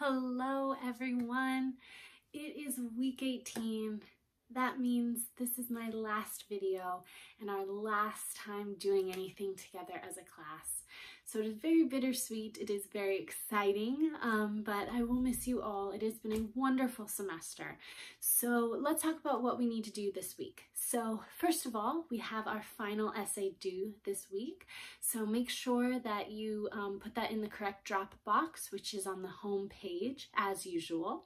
Hello everyone. It is week 18. That means this is my last video and our last time doing anything together as a class. So it is very bittersweet. It is very exciting, um, but I will miss you all. It has been a wonderful semester. So let's talk about what we need to do this week. So first of all, we have our final essay due this week. So make sure that you um, put that in the correct drop box, which is on the home page as usual.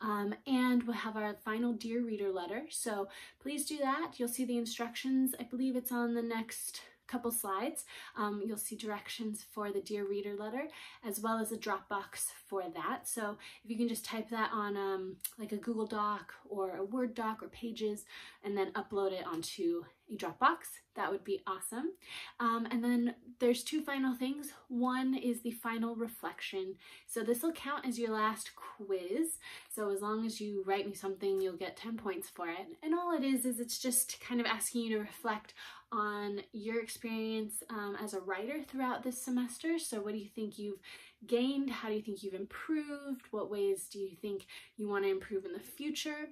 Um, and we'll have our final Dear Reader letter. So please do that. You'll see the instructions. I believe it's on the next couple slides, um, you'll see directions for the Dear Reader letter, as well as a Dropbox for that. So if you can just type that on um, like a Google Doc or a Word doc or Pages, and then upload it onto a Dropbox, that would be awesome. Um, and then there's two final things. One is the final reflection. So this will count as your last quiz. So as long as you write me something, you'll get 10 points for it. And all it is, is it's just kind of asking you to reflect on your experience um, as a writer throughout this semester. So what do you think you've gained? How do you think you've improved? What ways do you think you want to improve in the future?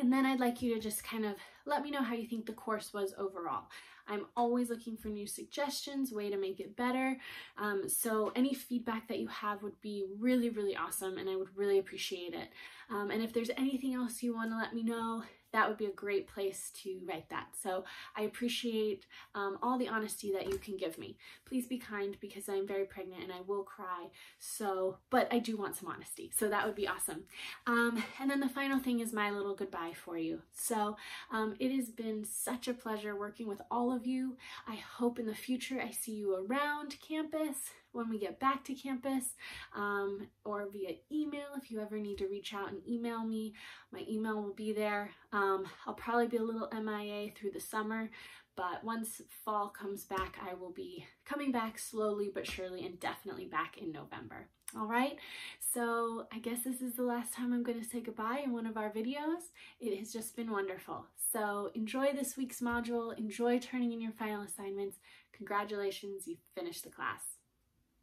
And then I'd like you to just kind of let me know how you think the course was overall. I'm always looking for new suggestions, way to make it better. Um, so any feedback that you have would be really, really awesome and I would really appreciate it. Um, and if there's anything else you want to let me know, that would be a great place to write that. So I appreciate um, all the honesty that you can give me. Please be kind because I'm very pregnant and I will cry. So, but I do want some honesty. So that would be awesome. Um, and then the final thing is my little goodbye for you. So um, it has been such a pleasure working with all of you. I hope in the future I see you around campus when we get back to campus um, or via email if you ever need to reach out and email me. My email will be there. Um, I'll probably be a little MIA through the summer, but once fall comes back, I will be coming back slowly but surely and definitely back in November. All right, so I guess this is the last time I'm going to say goodbye in one of our videos. It has just been wonderful. So enjoy this week's module, enjoy turning in your final assignments. Congratulations, you finished the class.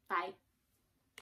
Bye.